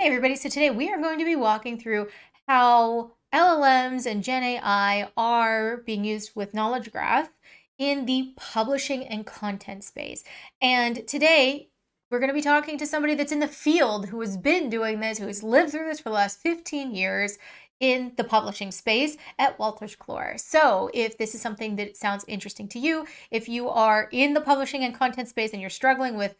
Hey everybody, so today we are going to be walking through how LLMs and Gen AI are being used with Knowledge Graph in the publishing and content space. And today we're going to be talking to somebody that's in the field who has been doing this, who has lived through this for the last 15 years in the publishing space at Wolters Kluwer. So, if this is something that sounds interesting to you, if you are in the publishing and content space and you're struggling with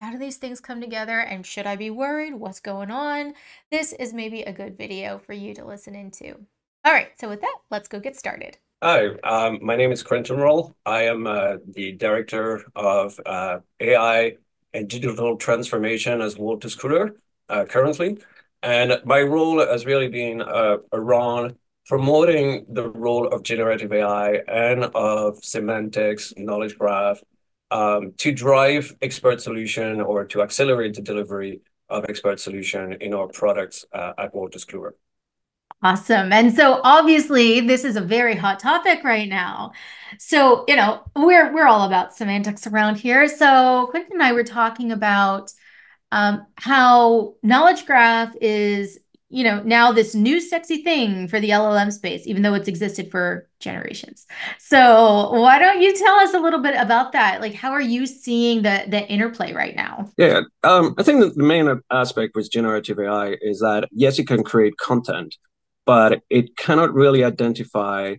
how do these things come together and should I be worried? What's going on? This is maybe a good video for you to listen into. All right, so with that, let's go get started. Hi, um, my name is Quentin Reul. I am uh, the Director of uh, AI and Digital Transformation as Wolters Kluwer uh, currently. And my role has really been uh, around promoting the role of generative AI and of semantics, knowledge graph, to drive expert solution or to accelerate the delivery of expert solution in our products uh, at Wolters Kluwer. Awesome. And so obviously this is a very hot topic right now. So, you know, we're we're all about semantics around here. So Quentin and I were talking about um, how knowledge graph is you know, now this new sexy thing for the LLM space, even though it's existed for generations. So why don't you tell us a little bit about that? Like, how are you seeing the the interplay right now? Yeah, um, I think the main aspect with generative AI is that yes, it can create content, but it cannot really identify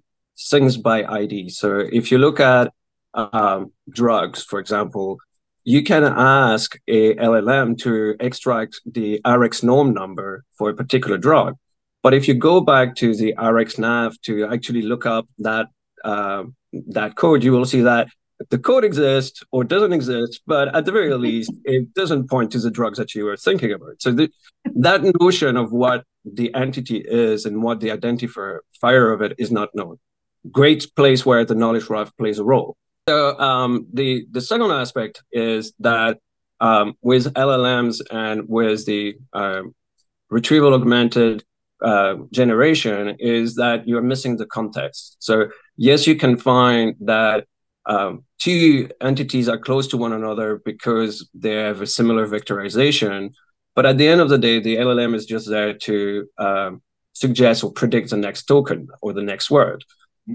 things by ID. So if you look at um, drugs, for example, you can ask a LLM to extract the RxNorm number for a particular drug. But if you go back to the RxNav to actually look up that uh, that code, you will see that the code exists or doesn't exist, but at the very least, it doesn't point to the drugs that you were thinking about. So the, that notion of what the entity is and what the identifier of it is not known. Great place where the knowledge graph plays a role. So um, the the second aspect is that um, with LLMs and with the uh, retrieval augmented uh, generation is that you're missing the context. So yes, you can find that um, two entities are close to one another because they have a similar vectorization, but at the end of the day, the LLM is just there to um, suggest or predict the next token or the next word.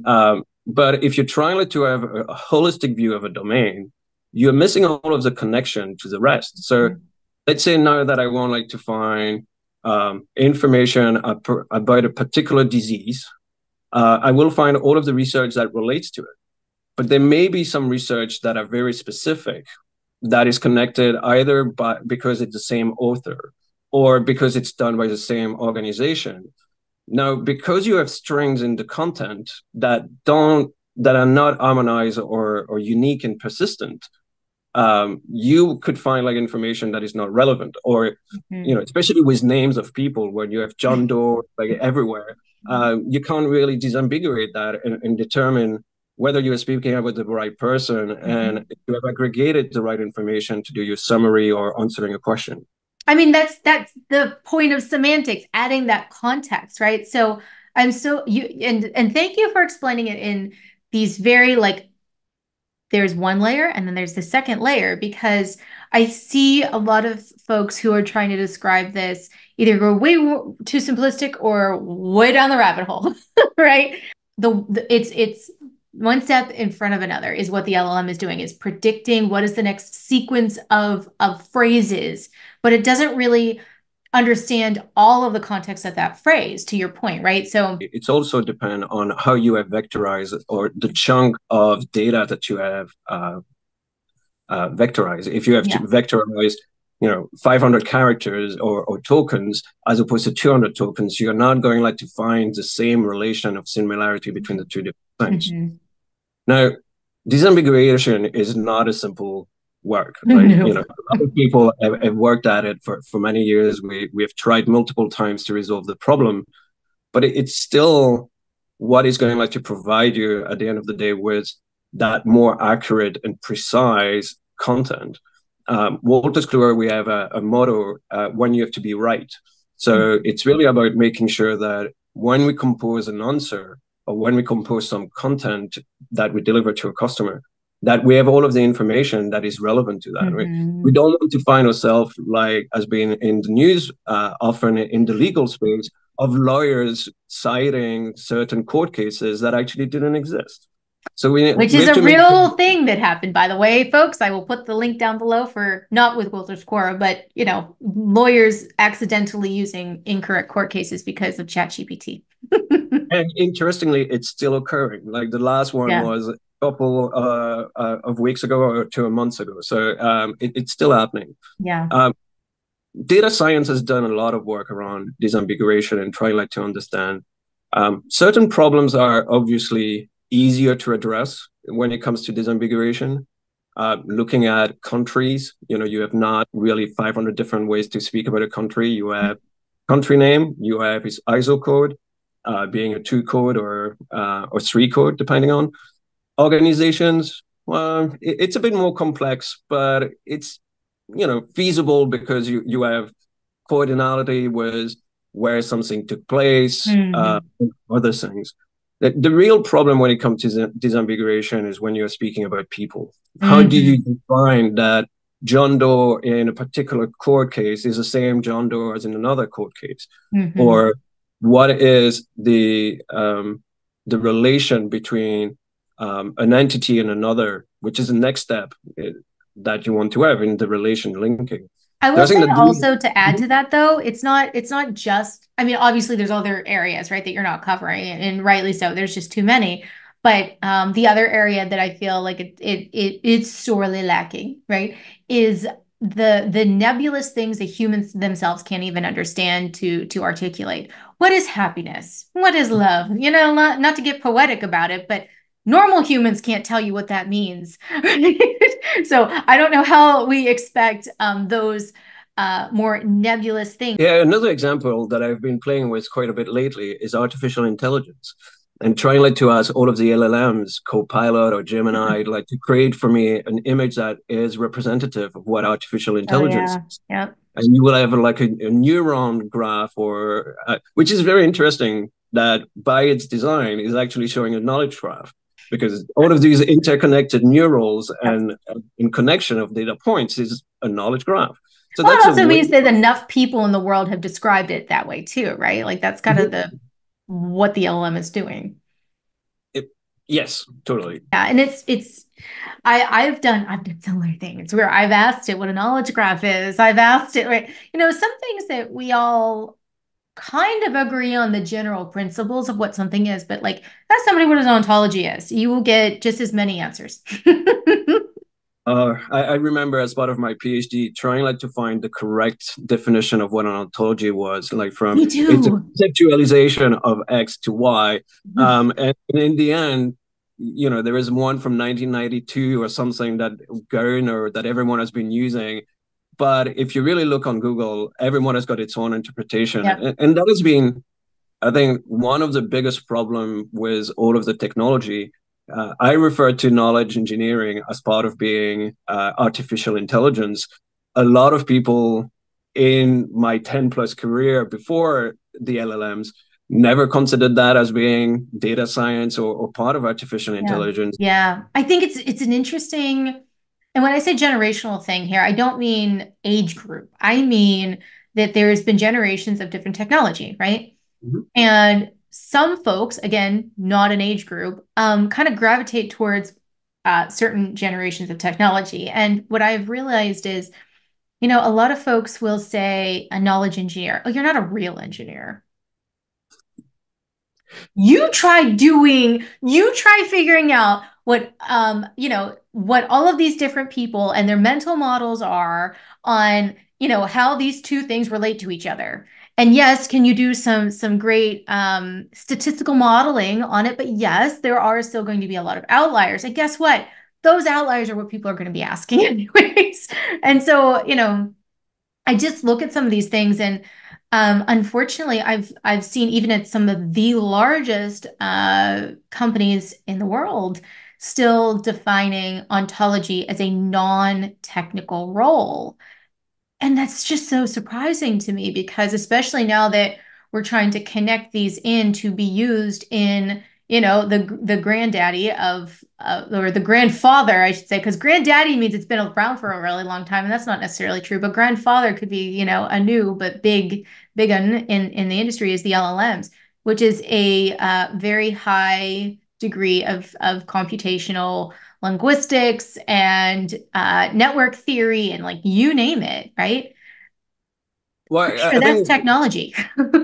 Um, but if you're trying to have a, holistic view of a domain, you're missing all of the connection to the rest. So mm-hmm. let's say now that I want like to find um, information about a particular disease, uh, I will find all of the research that relates to it. But there may be some research that are very specific that is connected either by because it's the same author or because it's done by the same organization now, because you have strings in the content that don't that are not harmonized or or unique and persistent, um, you could find like information that is not relevant, or mm-hmm. you know, especially with names of people when you have John Doe like everywhere, uh, you can't really disambiguate that and, and, determine whether you are speaking about the right person mm-hmm. and you have aggregated the right information to do your summary or answering a question. I mean, that's that's the point of semantics, adding that context, right? So I'm so you and and thank you for explaining it in these very like there's one layer and then there's the second layer because I see a lot of folks who are trying to describe this either go way too simplistic or way down the rabbit hole, right? The, the it's it's one step in front of another is what the LLM is doing is predicting what is the next sequence of of phrases, but it doesn't really understand all of the context of that phrase to your point right so it's also depend on how you have vectorized or the chunk of data that you have uh, uh, vectorized if you have yeah. to vectorize you know 500 characters or, or tokens as opposed to 200 tokens you're not going like to find the same relation of similarity between the two different things mm-hmm. Now, disambiguation is not a simple work. Right? No. You know, other people have, have, worked at it for, for many years. We we have tried multiple times to resolve the problem, but it, it's still what is going like to provide you at the end of the day with that more accurate and precise content. Um, Wolters Kluwer, we have a, a motto: uh, "When you have to be right." So mm-hmm. it's really about making sure that when we compose an answer, when we compose some content that we deliver to a customer, that we have all of the information that is relevant to that. Mm-hmm. We don't want to find ourselves like as being in the news, uh, often in the legal space, of lawyers citing certain court cases that actually didn't exist. So we, which we is a real make... thing that happened, by the way, folks. I will put the link down below for not with Wolters Kluwer, but you know, lawyers accidentally using incorrect court cases because of ChatGPT. and interestingly, it's still occurring. Like the last one yeah. was a couple uh, uh, of weeks ago or two months ago. So um, it, it's still happening. Yeah. Um, data science has done a lot of work around disambiguation and trying like to understand. Um, certain problems are obviously easier to address when it comes to disambiguation. Uh, looking at countries, you know, you have not really 500 different ways to speak about a country. You have country name, you have its ISO code, uh, being a two code or uh, or three code, depending on organizations. Well, it, it's a bit more complex, but it's you know feasible because you you have coordinality with where something took place, mm-hmm. uh, other things. The, the, real problem when it comes to disambiguation is when you're speaking about people. Mm-hmm. How do you define that John Doe in a particular court case is the same John Doe as in another court case? Mm-hmm. Or what is the um, the relation between um, an entity and another, which is the next step eh, that you want to have in the relation linking. I will say also to add to that though, it's not it's not just I mean obviously there's other areas right that you're not covering and, and rightly so there's just too many but um, the other area that I feel like it, it it it's sorely lacking right is the the nebulous things that humans themselves can't even understand to to articulate what is happiness what is love you know not, not to get poetic about it but normal humans can't tell you what that means. so I don't know how we expect um, those uh, more nebulous things. Yeah, another example that I've been playing with quite a bit lately is artificial intelligence. And trying like to ask all of the LLMs, Copilot or Gemini, mm-hmm. like to create for me an image that is representative of what artificial intelligence oh, yeah. is. And you will have like a, a neuron graph, or uh, which is very interesting. That by its design is actually showing a knowledge graph because all of these interconnected neurals and in connection of data points is a knowledge graph. So well, that also means that enough people in the world have described it that way too, right? Like that's kind mm-hmm. of the what the LLM is doing. It, yes, totally. Yeah, and it's it's I I've done I've done similar things where I've asked it what a knowledge graph is. I've asked it right, you know, some things that we all kind of agree on the general principles of what something is, but like that's somebody what an ontology is. You will get just as many answers. uh, I, I, remember as part of my PhD trying like to find the correct definition of what an ontology was, like from conceptualization of X to Y. Mm-hmm. Um, and in the end, you know, there is one from 1992 or something that Gartner that everyone has been using but if you really look on Google, everyone has got its own interpretation. Yeah. And, and, that has been, I think, one of the biggest problem with all of the technology. Uh, I refer to knowledge engineering as part of being uh, artificial intelligence. A lot of people in my 10 plus career before the LLMs never considered that as being data science or, or part of artificial yeah. intelligence. Yeah. I think it's it's an interesting and when I say generational thing here, I don't mean age group. I mean that there's been generations of different technology, right? Mm-hmm. And some folks, again, not an age group, um, kind of gravitate towards uh, certain generations of technology. And what I've realized is, you know, a lot of folks will say a knowledge engineer, oh, you're not a real engineer. You try doing, you try figuring out what um you know what all of these different people and their mental models are on you know how these two things relate to each other and yes can you do some some great um, statistical modeling on it? But yes there are still going to be a lot of outliers. And guess what? Those outliers are what people are going to be asking anyways. And so you know i just look at some of these things and um, unfortunately i've i've seen even at some of the largest uh, companies in the world still defining ontology as a non-technical role. And that's just so surprising to me because especially now that we're trying to connect these in to be used in you know the the granddaddy of uh, or the grandfather i should say because granddaddy means it's been around for a really long time and that's not necessarily true but grandfather could be you know a new but big big in in the industry is the llms which is a uh, very high degree of of computational linguistics and uh, network theory and like you name it right well sure, that's technology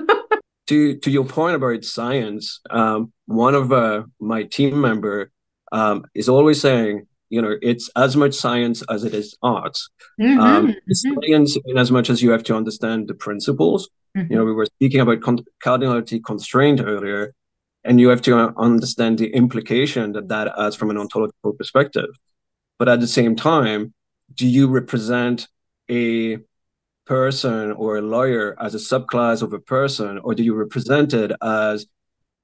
to to your point about science, um, one of uh, my team member um, is always saying, you know, it's as much science as it is arts. Mm-hmm, um, mm-hmm. Science, in as much as you have to understand the principles. Mm-hmm. You know, we were speaking about con- cardinality constraint earlier, and you have to understand the implication that that has from an ontological perspective. But at the same time, do you represent a person or a lawyer as a subclass of a person, or do you represent it as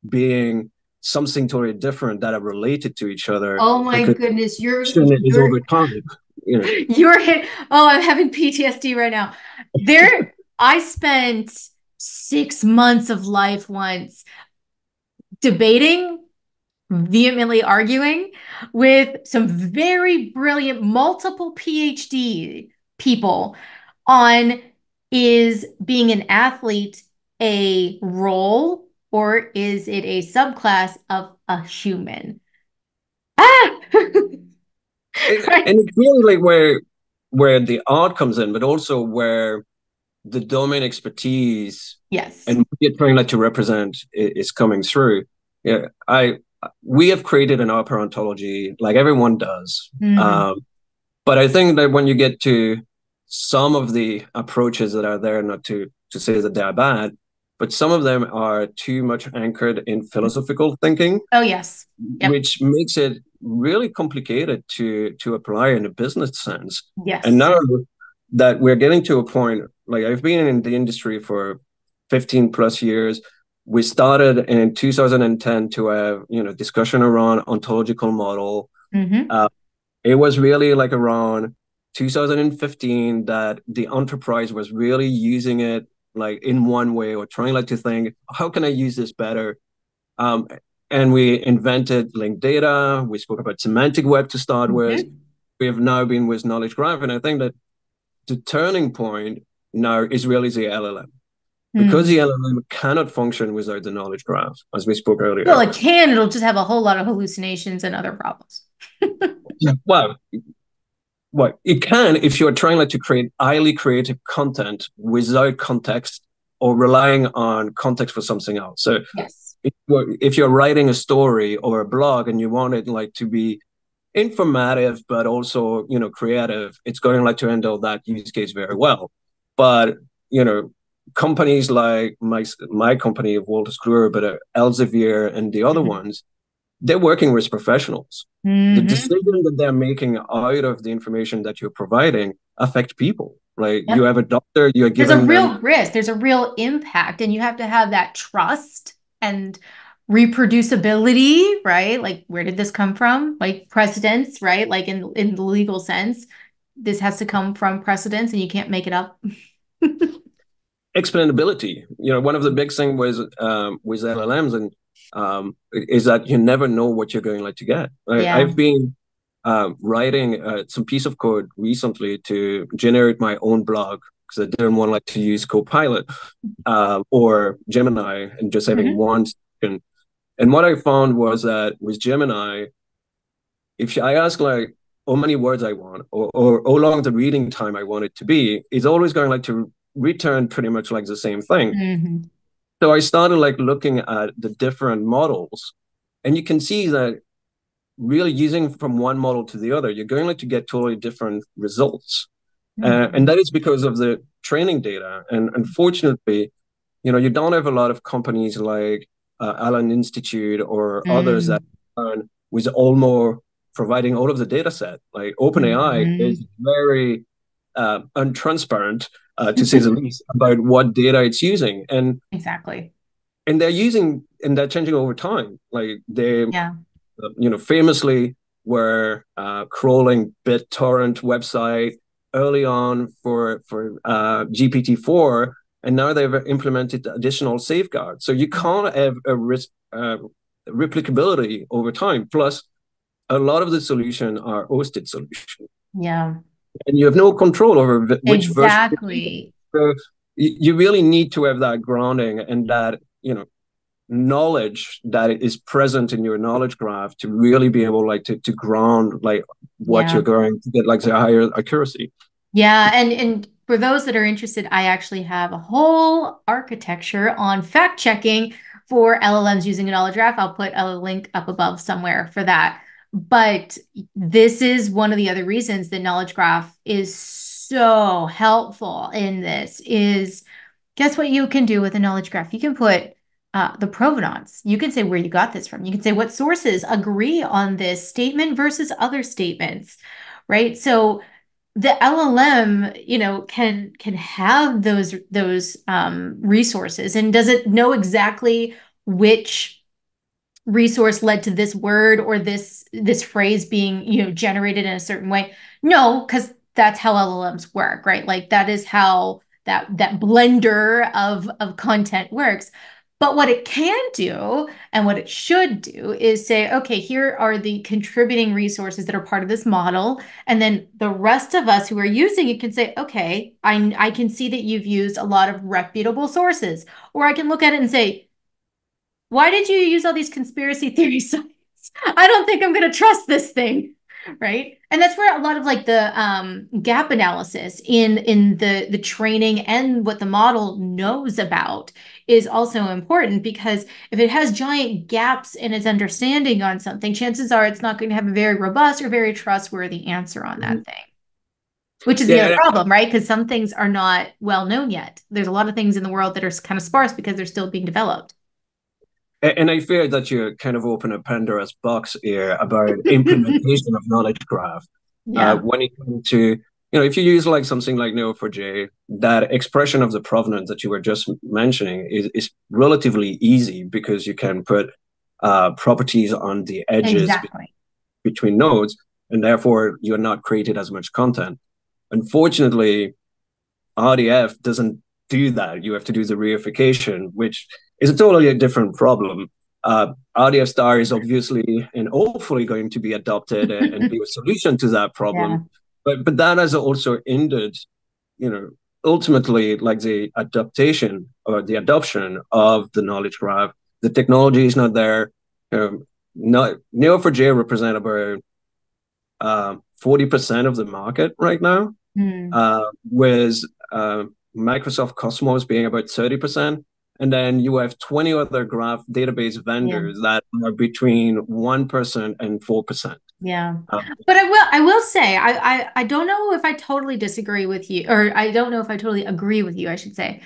being something totally different that are related to each other? Oh my goodness, you're, you're over time. You know. You're hit. Oh, I'm having PTSD right now. There, I spent six months of life once debating vehemently arguing with some very brilliant multiple phd people on is being an athlete a role or is it a subclass of a human? Ah! and, it's really like where where the art comes in, but also where the domain expertise yes and what you're trying like to represent is coming through. Yeah, I we have created an upper ontology like everyone does. Mm. Um, but I think that when you get to some of the approaches that are there, not to to say that they are bad, but some of them are too much anchored in philosophical thinking. Oh yes, yep. which makes it really complicated to to apply in a business sense. Yes, and now that we're getting to a point, like I've been in the industry for fifteen plus years. We started in 2010 to have you know discussion around ontological model. Mm-hmm. Uh, it was really like around 2015 that the enterprise was really using it like in one way or trying like to think how can i use this better um, and we invented linked data we spoke about semantic web to start mm-hmm. with we have now been with knowledge graph and i think that the turning point now is really the llm because mm. the LLM cannot function without the knowledge graph, as we spoke earlier. Well, it can. It'll just have a whole lot of hallucinations and other problems. well, well, it can if you're trying like to create highly creative content without context or relying on context for something else. So yes. if, you're, if you're writing a story or a blog and you want it like to be informative but also you know creative, it's going like to handle that use case very well. But you know companies like my my company of Wolters Kluwer, but uh, Elsevier and the other mm-hmm. ones, they're working with professionals. Mm-hmm. The decision that they're making out of the information that you're providing affect people. Like yep. you have a doctor, you're giving. There's a real them... risk. There's a real impact, and you have to have that trust and reproducibility, right? Like where did this come from? Like precedence, right? Like in in the legal sense, this has to come from precedence, and you can't make it up. explainability. You know, one of the big things was um, with LLMs and um, is that you never know what you're going like to get. Yeah. I've been uh, writing uh, some piece of code recently to generate my own blog because I didn't want like to use Copilot uh, or Gemini and just having mm-hmm. one second. And what I found was that with Gemini, if I ask like how many words I want or, or how long the reading time I want it to be, is always going like to return pretty much like the same thing. Mm-hmm. So I started like looking at the different models, and you can see that really using from one model to the other, you're going like to get totally different results. Uh, mm-hmm. Uh, and that is because of the training data. And unfortunately, you know, you don't have a lot of companies like uh, Allen Institute or mm. others that are with Olmo providing all of the data set. Like OpenAI mm-hmm. is very uh, untransparent uh, to say the least, about what data it's using. And exactly. And they're using and they're changing over time. Like they, yeah. Uh, you know, famously were uh, crawling BitTorrent website early on for for uh, GPT four, and now they've implemented additional safeguards. So you can't have a risk uh, replicability over time. Plus, a lot of the solution are hosted solution. Yeah. And you have no control over which exactly. version. So you really need to have that grounding and that, you know, knowledge that is present in your knowledge graph to really be able like to, to ground like what yeah. you're going to get like the higher accuracy. Yeah. And and for those that are interested, I actually have a whole architecture on fact checking for LLMs using a knowledge graph. I'll put a link up above somewhere for that. But this is one of the other reasons the knowledge graph is so helpful in this is guess what you can do with a knowledge graph? You can put uh, the provenance. You can say where you got this from. You can say what sources agree on this statement versus other statements, right? So the LLM, you know, can can have those those um, resources, and does it know exactly which resource led to this word or this this phrase being you know generated in a certain way? No, because that's how LLMs work, right? Like that is how that that blender of of content works. But what it can do and what it should do is say, okay, here are the contributing resources that are part of this model. And then the rest of us who are using it can say, okay, I, I can see that you've used a lot of reputable sources. Or I can look at it and say, why did you use all these conspiracy theory sites? I don't think I'm going to trust this thing right? And that's where a lot of like the um, gap analysis in in the the training and what the model knows about is also important because if it has giant gaps in its understanding on something chances are it's not going to have a very robust or very trustworthy answer on that mm-hmm. thing. Which is yeah, the other problem right? Because some things are not well known yet. There's a lot of things in the world that are kind of sparse because they're still being developed and I fear that you kind of open a Pandora's box here about implementation of knowledge graph. Uh, yeah. Uh, when it comes to, you know, if you use like something like Neo4j, that expression of the provenance that you were just mentioning is, is relatively easy because you can put uh, properties on the edges exactly. be- between nodes, and therefore you're not created as much content. Unfortunately, RDF doesn't do that. You have to do the reification, which is a totally a different problem. Uh, RDF star is obviously and hopefully going to be adopted and, and be a solution to that problem. Yeah. But but that has also ended, you know, ultimately like the adaptation or the adoption of the knowledge graph. The technology is not there. Um, not, Neo4j represent about uh, forty uh, percent of the market right now, mm. uh, with uh, Microsoft Cosmos being about thirty percent and then you have 20 other graph database vendors yeah. that are between 1% and 4% yeah. Um, but i will i will say I, I i don't know if i totally disagree with you or i don't know if i totally agree with you i should say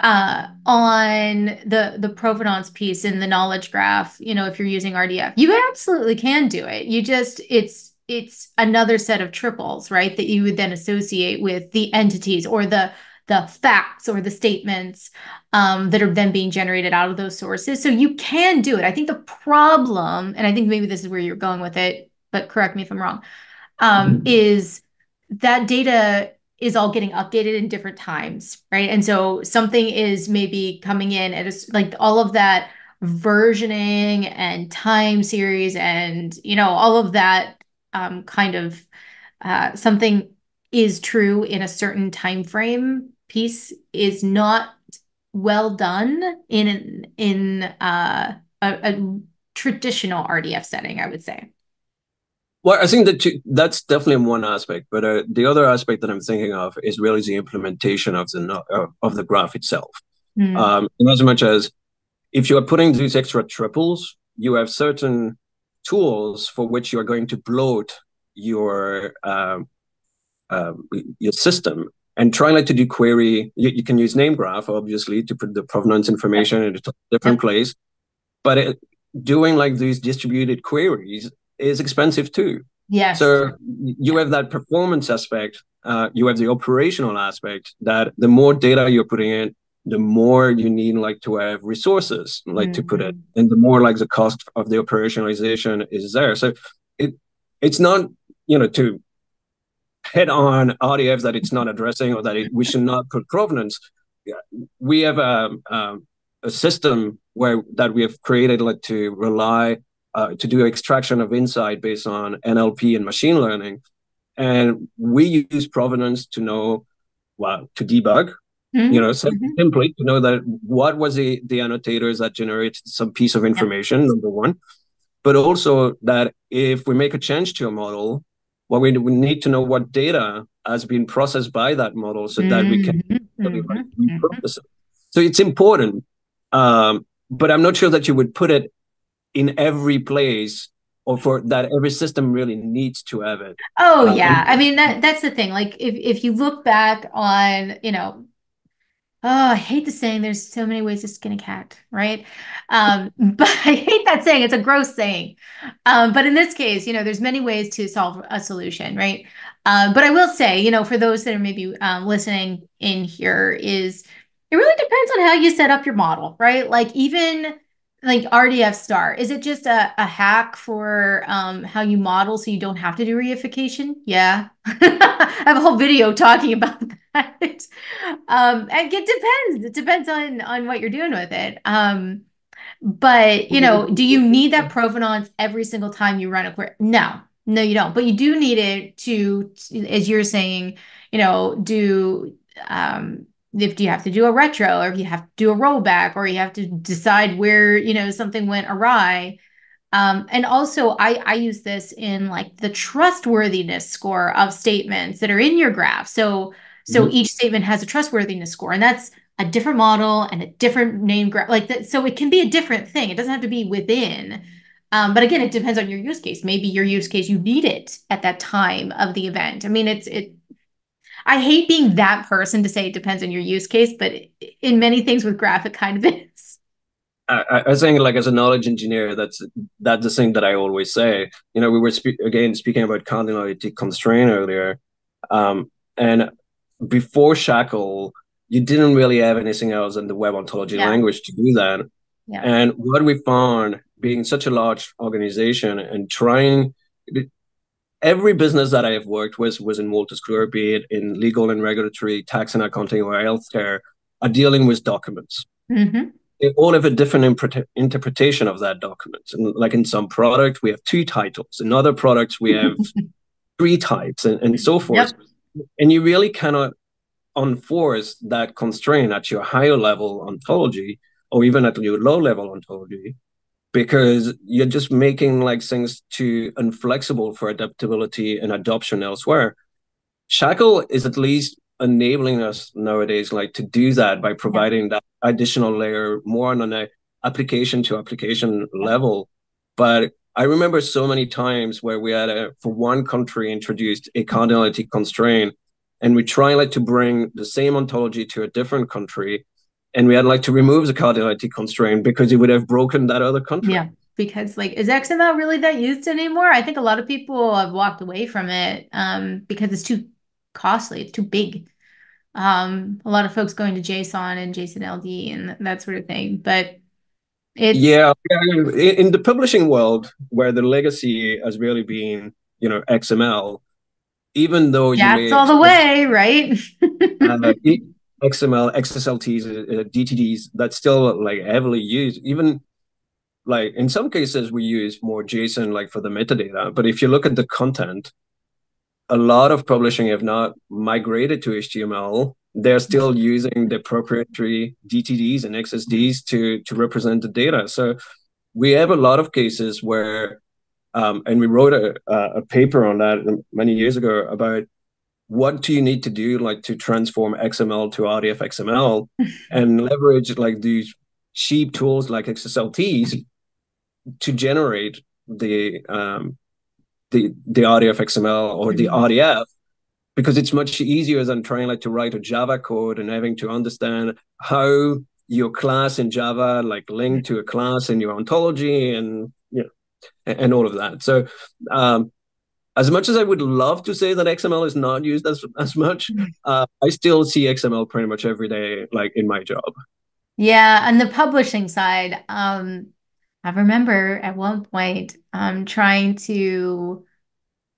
uh, on the the provenance piece in the knowledge graph you know if you're using rdf you absolutely can do it. You just it's it's another set of triples right that you would then associate with the entities or the the facts or the statements um, that are then being generated out of those sources. So you can do it. I think the problem, and I think maybe this is where you're going with it, but correct me if I'm wrong, um, mm-hmm. is that data is all getting updated in different times, right? And so something is maybe coming in at a, like all of that versioning and time series and you know all of that um, kind of uh, something is true in a certain time frame piece is not well done in in uh, a, a traditional RDF setting, I would say. Well, I think that that's definitely one aspect, but uh, the other aspect that I'm thinking of is really the implementation of the uh, of the graph itself. Mm. Um, in as much as if you are putting these extra triples, you have certain tools for which you are going to bloat your um, uh, your system and try like to do query. You, you, can use name graph obviously to put the provenance information in a different place, but it, doing like these distributed queries is expensive too. Yes. So you have that performance aspect. Uh, you have the operational aspect that the more data you're putting in, the more you need like to have resources like mm-hmm. to put it, mm-hmm. and the more like the cost of the operationalization is there. So it it's not you know to head on RDFs that it's not addressing or that it, we should not put provenance. We have a, a a system where that we have created like to rely uh, to do extraction of insight based on NLP and machine learning, and we use provenance to know well to debug. Mm-hmm. You know, so mm-hmm. simply to know that what was the the annotators that generated some piece of information. Yeah. Number one, but also that if we make a change to a model, well, we, we need to know what data has been processed by that model so that we can mm-hmm. mm-hmm. repurpose it. So it's important, um, but I'm not sure that you would put it in every place or for that every system really needs to have it. Oh um, yeah, I mean that that's the thing. Like if if you look back on you know Oh, I hate the saying there's so many ways to skin a cat, right? Um, but I hate that saying. It's a gross saying. Um, but in this case, you know, there's many ways to solve a solution, right? Uh, but I will say, you know, for those that are maybe um, listening in here, is it really depends on how you set up your model, right? Like even like RDF star, is it just a, a hack for um, how you model so you don't have to do reification? Yeah. I have a whole video talking about that. Um, and it depends. It depends on on what you're doing with it. Um, but you know, do you need that provenance every single time you run a query? No, no, you don't. But you do need it to, as you're saying, you know, do um if you have to do a retro or if you have to do a rollback or you have to decide where you know something went awry um, and also I, I use this in like the trustworthiness score of statements that are in your graph so so mm-hmm. each statement has a trustworthiness score and that's a different model and a different name graph like that so it can be a different thing it doesn't have to be within um, but again it depends on your use case maybe your use case you need it at that time of the event i mean it's it I hate being that person to say it depends on your use case, but in many things with graphic kind of is. I, I think like as a knowledge engineer, that's that's the thing that I always say. You know, we were spe- again speaking about cardinality constraint earlier, um, and before SHACL, you didn't really have anything else in the web ontology yeah. language to do that. Yeah. And what we found, being such a large organization and trying every business that I have worked with was in multi-sclear, be it in legal and regulatory, tax and accounting, or healthcare, are dealing with documents. Mm-hmm. They all have a different interpretation of that document. And like in some product, we have two titles. In other products, we have three types and, and so forth. Yep. And you really cannot enforce that constraint at your higher level ontology or even at your low level ontology because you're just making like things too inflexible for adaptability and adoption elsewhere. SHACL is at least enabling us nowadays like to do that by providing that additional layer more on an application to application level. But I remember so many times where we had a, for one country introduced a cardinality constraint and we try like to bring the same ontology to a different country and we had like to remove the cardinality constraint because it would have broken that other country. Yeah, because like is XML really that used anymore? I think a lot of people have walked away from it um, because it's too costly, it's too big. Um, a lot of folks going to JSON and JSON LD and that sort of thing, but it's yeah, in the publishing world where the legacy has really been you know XML, even though yeah, it's all the way, right? uh, XML, XSLTs, uh, DTDs that's still like heavily used. Even like in some cases we use more JSON like for the metadata. But if you look at the content, a lot of publishing have not migrated to HTML. They're still using the proprietary DTDs and XSDs to to represent the data. So we have a lot of cases where, um, and we wrote a, a paper on that many years ago about what do you need to do like to transform xml to rdf xml and leverage like these cheap tools like xslts to generate the um the the rdf xml or the mm-hmm. rdf because it's much easier than trying like to write a java code and having to understand how your class in java like link to a class in your ontology and you know and, and all of that so um as much as I would love to say that XML is not used as as much, mm-hmm. uh, I still see XML pretty much every day, like in my job. Yeah, and the publishing side, um, I remember at one point um, trying to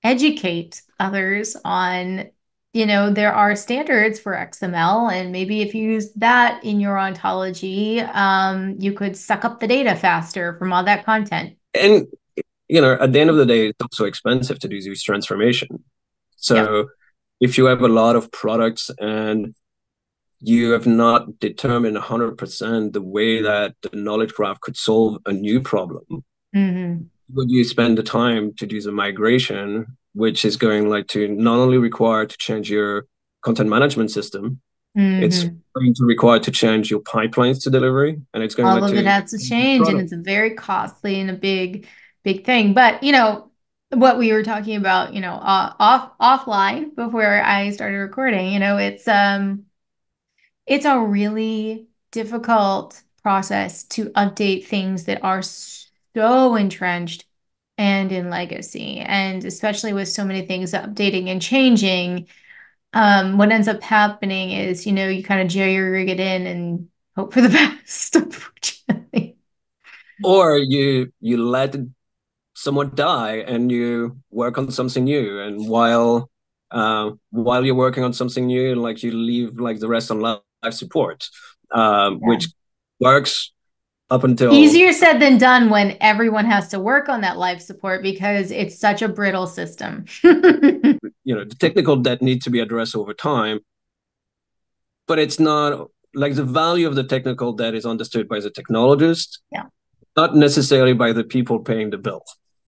educate others on you know, there are standards for XML, and maybe if you use that in your ontology, um, you could suck up the data faster from all that content. And you know, at the end of the day, it's also expensive to do this transformation. So yeah. if you have a lot of products and you have not determined 100% the way that the knowledge graph could solve a new problem, mm-hmm. Would you spend the time to do the migration, which is going like to not only require to change your content management system, Mm-hmm. It's going to require to change your pipelines to delivery, and it's going all of it has to change, and it's a very costly and a big big thing. But you know what we were talking about, you know, uh, off offline before I started recording. You know, it's um, it's a really difficult process to update things that are so entrenched and in legacy, and especially with so many things updating and changing. Um, what ends up happening is, you know, you kind of jerry rig it in and hope for the best, unfortunately. Or you you let someone die and you work on something new and while uh, while you're working on something new like you leave like the rest on life support um, yeah. which works up until easier said than done when everyone has to work on that life support because it's such a brittle system. You know the technical debt needs to be addressed over time but it's not like the value of the technical debt is understood by the technologist yeah. not necessarily by the people paying the bill